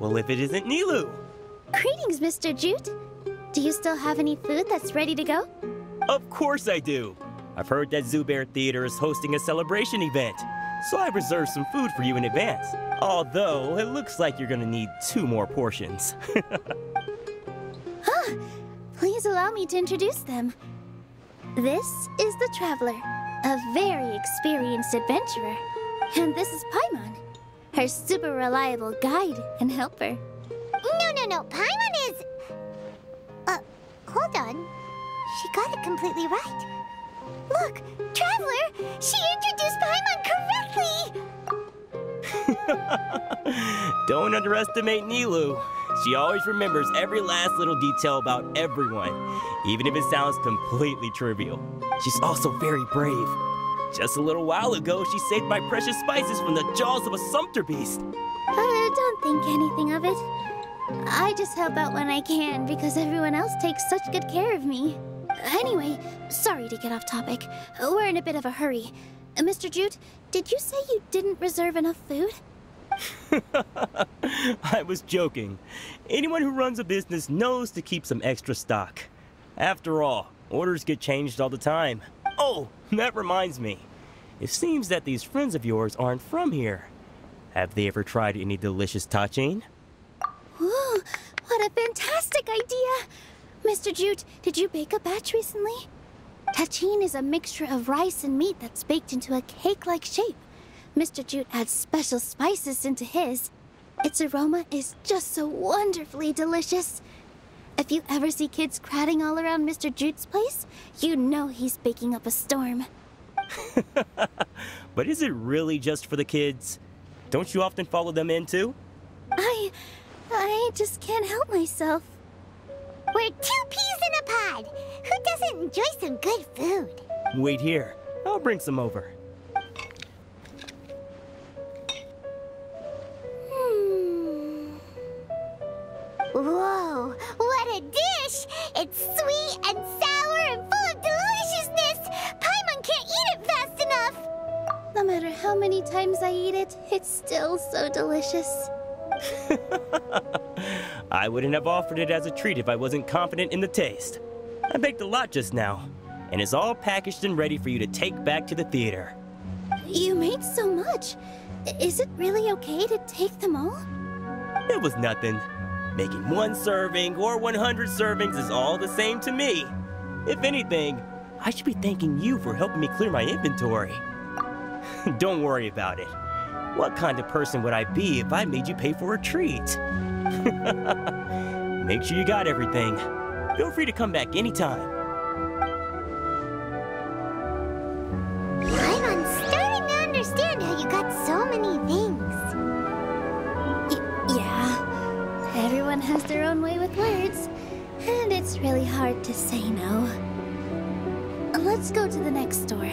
Well, if it isn't Nilou! Greetings, Mr. Jute. Do you still have any food that's ready to go? Of course I do. I've heard that Zubayr Theater is hosting a celebration event, so I've reserved some food for you in advance. Although, it looks like you're gonna need two more portions. Huh. Ah, please allow me to introduce them. This is the Traveler, a very experienced adventurer. And this is Paimon, her super reliable guide and helper. No, no, no. Paimon is... Uh, hold on. She got it completely right. Look, Traveler! She introduced Paimon correctly! Don't underestimate Nilou. She always remembers every last little detail about everyone, even if it sounds completely trivial. She's also very brave. Just a little while ago, she saved my precious spices from the jaws of a sumpter beast. Uh, don't think anything of it. I just help out when I can because everyone else takes such good care of me. Anyway, sorry to get off topic. We're in a bit of a hurry. Uh, Mr. Jute, did you say you didn't reserve enough food? I was joking. Anyone who runs a business knows to keep some extra stock. After all, orders get changed all the time. Oh, that reminds me. It seems that these friends of yours aren't from here. Have they ever tried any delicious tahchin? Ooh, what a fantastic idea! Mr. Jute, did you bake a batch recently? Tahchin is a mixture of rice and meat that's baked into a cake-like shape. Mr. Jute adds special spices into his. Its aroma is just so wonderfully delicious. If you ever see kids crowding all around Mr. Jute's place, you know he's baking up a storm. but is it really just for the kids? Don't you often follow them in too? I... I just can't help myself. We're two peas in a pod. Who doesn't enjoy some good food? Wait here. I'll bring some over. Hmm. Whoa, how many times I eat it, it's still so delicious. I wouldn't have offered it as a treat if I wasn't confident in the taste. I baked a lot just now, and it's all packaged and ready for you to take back to the theater. You made so much. Is it really okay to take them all? It was nothing. Making one serving or 100 servings is all the same to me. If anything, I should be thanking you for helping me clear my inventory. Don't worry about it. What kind of person would I be if I made you pay for a treat? Make sure you got everything. Feel free to come back anytime. I'm starting to understand how you got so many things. Y yeah. Everyone has their own way with words, and it's really hard to say no. Let's go to the next store.